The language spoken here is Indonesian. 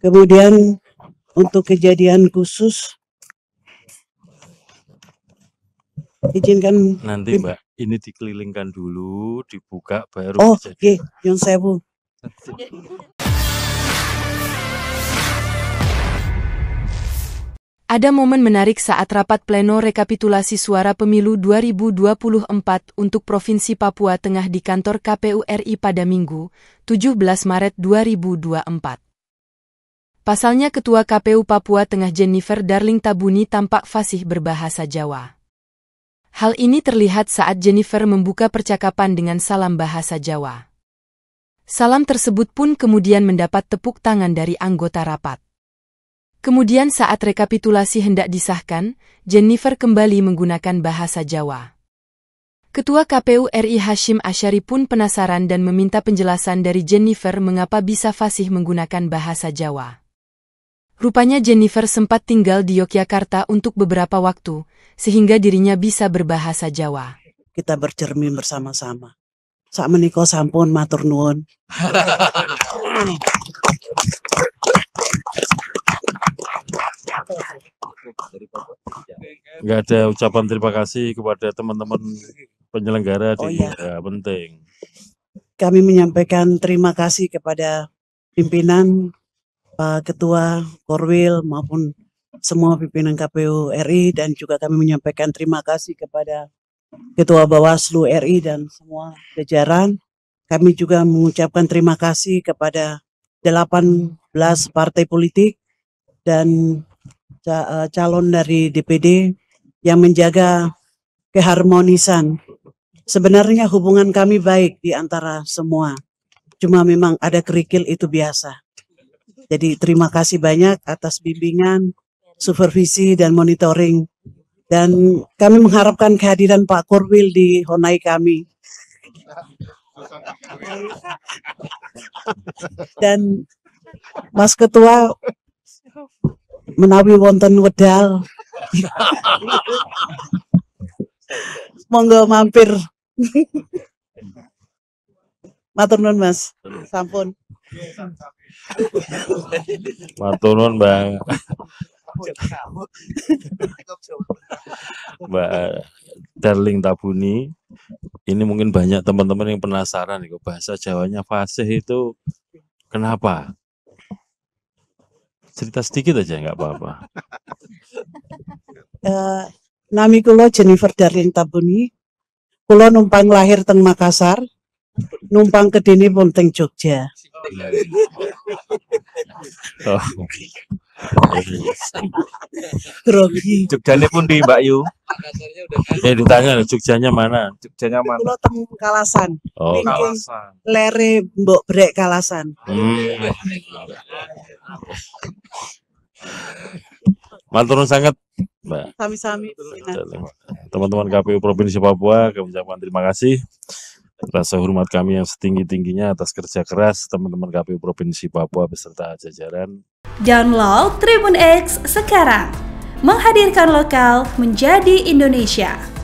Kemudian untuk kejadian khusus izinkan Nanti Mbak, ini dikelilingkan dulu, dibuka baru Oh, kejadian. nggih, nyun sewu. Ada momen menarik saat rapat pleno rekapitulasi suara pemilu 2024 untuk Provinsi Papua Tengah di kantor KPU RI pada Minggu, 17 Maret 2024. Pasalnya Ketua KPU Papua Tengah Jennifer Darling Tabuni tampak fasih berbahasa Jawa. Hal ini terlihat saat Jennifer membuka percakapan dengan salam bahasa Jawa. Salam tersebut pun kemudian mendapat tepuk tangan dari anggota rapat. Kemudian saat rekapitulasi hendak disahkan, Jennifer kembali menggunakan bahasa Jawa. Ketua KPU RI Hashim Asyari pun penasaran dan meminta penjelasan dari Jennifer mengapa bisa fasih menggunakan bahasa Jawa. Rupanya Jennifer sempat tinggal di Yogyakarta untuk beberapa waktu, sehingga dirinya bisa berbahasa Jawa. Kita bercermin bersama-sama. Sak menika sampun matur nuwun. Nggak ada ucapan terima kasih kepada teman-teman penyelenggara Oh, di iya. ya, penting. Kami menyampaikan terima kasih kepada pimpinan Pak Ketua Korwil maupun semua pimpinan KPU RI dan juga kami menyampaikan terima kasih kepada Ketua Bawaslu RI dan semua jajaran. Kami juga mengucapkan terima kasih kepada 18 partai politik dan eh, calon dari DPD yang menjaga keharmonisan. Sebenarnya hubungan kami baik di antara semua. Cuma memang ada kerikil itu biasa. Jadi terima kasih banyak atas bimbingan, supervisi dan monitoring. Dan kami mengharapkan kehadiran Pak Korwil di Honai kami. Dan Mas Ketua menawi wonten wedal. Monggo mampir. Matur nuwun Mas. Sampun. Matur nuwun, Mbak. Darling Tabuni. Ini mungkin banyak teman-teman yang penasaran nih, bahasa Jawanya fasih itu kenapa? Cerita sedikit aja nggak apa-apa. Eh, nami kula Jennifer Darling Tabuni. Kula numpang lahir teng Makassar. Numpang kedene pun teng Jogja. Oh. Grogi. Jogjane pun di Mbak Yu. Ya ditanya Jogjanya mana? Jogjanya mana? Kula teng Kalasan. Oh, Wingking lere mbok brek Kalasan. Hmm. Sangat, Mbak. Sami-sami. Teman-teman KPU Provinsi Papua, kami ucapkan terima kasih. Rasa hormat kami yang setinggi-tingginya atas kerja keras teman-teman KPU Provinsi Papua beserta jajaran. Download Tribun X sekarang. Menghadirkan lokal menjadi Indonesia.